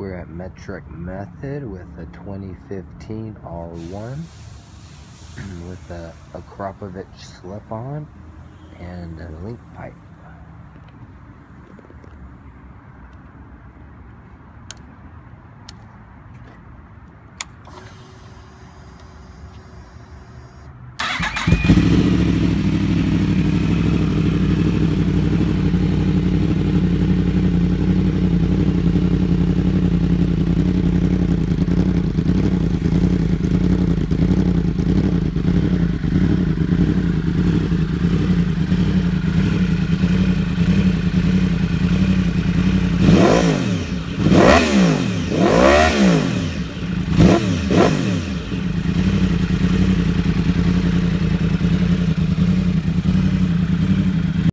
We're at Metric Method with a 2015 R1 with a Akrapovic slip-on and a link pipe.